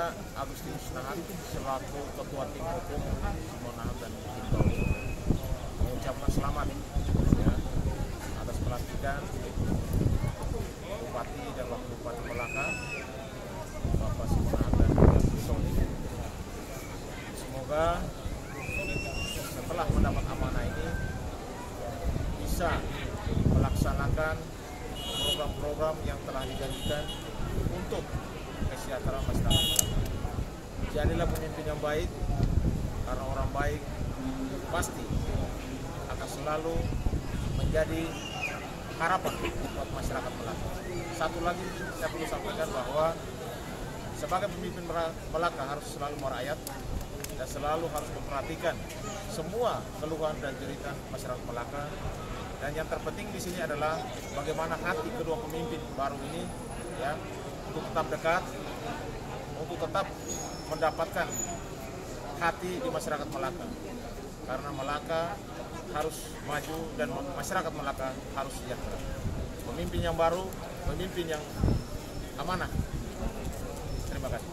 Nahan selaku Ketua Tim Hukum Simon Nahan dan Kinto mengucapkan selamat ya, atas pelantikan Bupati dan Wakil Bupati Melaka Bapak Simon Nahan dan Kinto Semoga setelah mendapat amanah ini bisa melaksanakan program-program yang telah dijanjikan untuk kesejahteraan masyarakat. Jadilah pemimpin yang baik, karena orang baik pasti akan selalu menjadi harapan buat masyarakat Melaka. Satu lagi saya perlu sampaikan bahwa sebagai pemimpin Melaka harus selalu merakyat dan selalu harus memperhatikan semua keluhan dan jeritan masyarakat Melaka dan yang terpenting di sini adalah bagaimana hati kedua pemimpin baru ini ya untuk tetap dekat, untuk tetap mendapatkan hati di masyarakat Melaka. Karena Melaka harus maju dan masyarakat Melaka harus sejahtera. Pemimpin yang baru, pemimpin yang amanah. Terima kasih.